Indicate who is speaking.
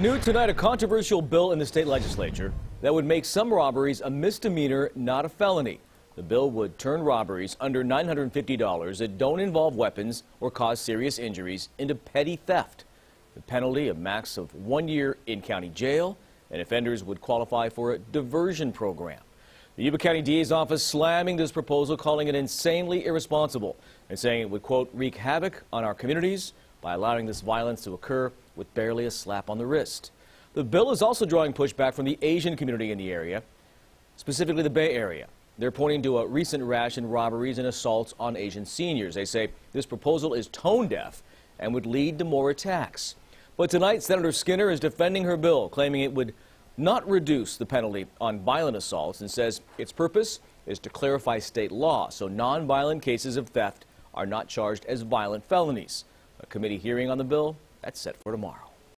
Speaker 1: New tonight, a controversial bill in the state legislature that would make some robberies a misdemeanor, not a felony. The bill would turn robberies under $950 that don't involve weapons or cause serious injuries into petty theft. The penalty, a max of one year in county jail, and offenders would qualify for a diversion program. The Yuba County DA's office slamming this proposal, calling it insanely irresponsible, and saying it would, quote, wreak havoc on our communities by allowing this violence to occur with barely a slap on the wrist. The bill is also drawing pushback from the Asian community in the area, specifically the Bay Area. They're pointing to a recent rash in robberies and assaults on Asian seniors. They say this proposal is tone deaf and would lead to more attacks. But tonight, Senator Skinner is defending her bill, claiming it would not reduce the penalty on violent assaults and says its purpose is to clarify state law so nonviolent cases of theft are not charged as violent felonies. A committee hearing on the bill that's set for tomorrow.